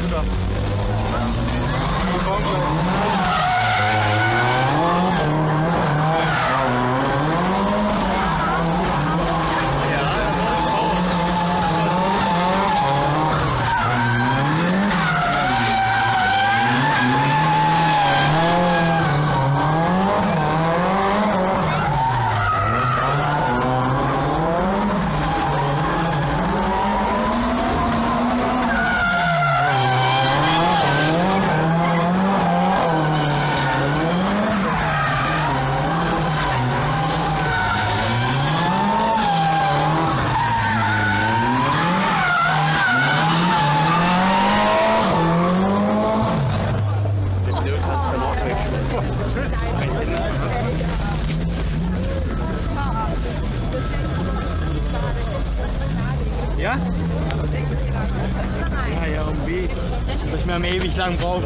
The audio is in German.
Weiter. Ja? Ja, ja, irgendwie. Dass wir ewig lang brauchen.